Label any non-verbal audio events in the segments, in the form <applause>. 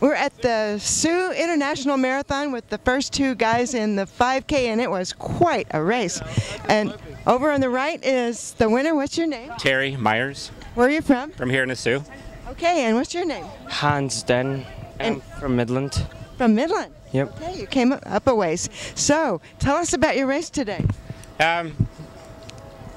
the Sault International Marathon with the first two guys in the 5K, and it was quite a race. And over on the right is the winner. What's your name? Terry Myers Where are you from? from here in the Sault. Okay, and what's your name? Hans Den. I'm And- from Midland. From Midland. Yep. Okay, you came up a ways. So, tell us about your race today. Um,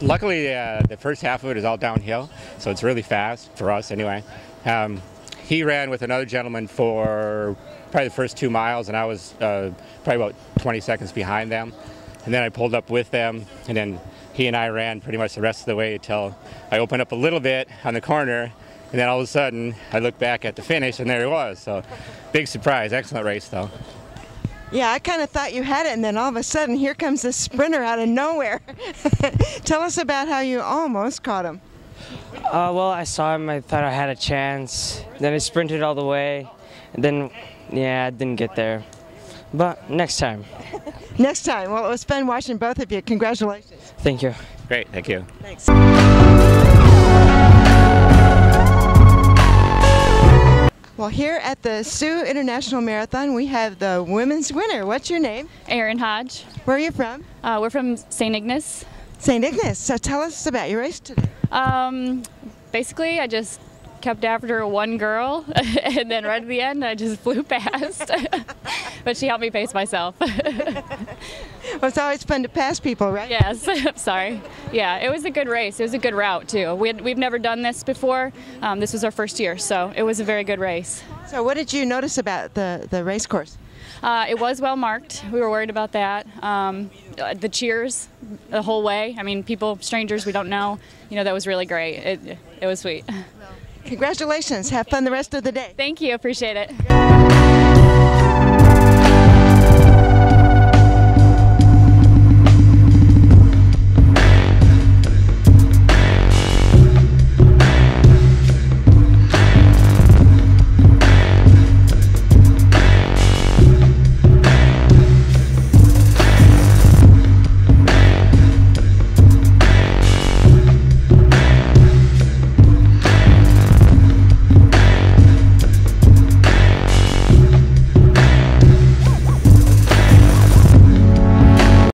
luckily, uh, the first half of it is all downhill, so it's really fast for us anyway. Um, he ran with another gentleman for probably the first two miles, and I was uh, probably about 20 seconds behind them. And then I pulled up with them, and then he and I ran pretty much the rest of the way until I opened up a little bit on the corner. And then all of a sudden, I looked back at the finish, and there he was. So, big surprise. Excellent race, though. Yeah, I kind of thought you had it, and then all of a sudden, here comes this sprinter out of nowhere. <laughs> tell us about how you almost caught him. Uh, well, I saw him. I thought I had a chance. Then I sprinted all the way. And then, yeah, I didn't get there. But next time. <laughs> Next time. Well, it was fun watching both of you. Congratulations. Thank you. Great. Thank you. Thanks. Well, here at the Sault International Marathon, we have the women's winner. What's your name? Erin Hodge. Where are you from? Uh, we're from St. Ignace. St. Ignace. So tell us about your race today. Um, basically, I just kept after one girl, <laughs> and then right at the end, I just flew past. <laughs> but she helped me pace myself. <laughs> Well, it's always fun to pass people, right? yes, I'm sorry. Yeah, it was a good race. It was a good route too. We had, we've never done this before. Um, this was our first year, so it was a very good race. So, what did you notice about the, the race course? Uh, it was well marked. We were worried about that. Um, the cheers the whole way. I mean, people, strangers we don't know. You know, that was really great. It, it was sweet. Congratulations. Have fun the rest of the day. Thank you. Appreciate it.